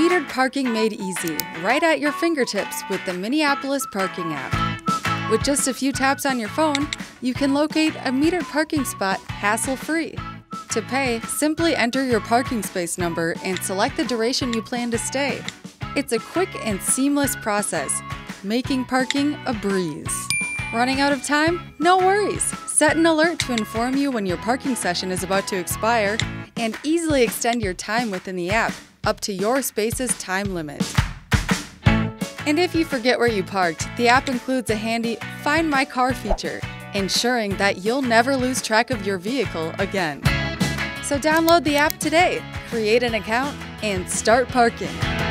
Metered parking made easy, right at your fingertips with the Minneapolis Parking app. With just a few taps on your phone, you can locate a metered parking spot hassle free. To pay, simply enter your parking space number and select the duration you plan to stay. It's a quick and seamless process, making parking a breeze. Running out of time? No worries. Set an alert to inform you when your parking session is about to expire and easily extend your time within the app up to your space's time limit. And if you forget where you parked, the app includes a handy Find My Car feature, ensuring that you'll never lose track of your vehicle again. So download the app today, create an account, and start parking.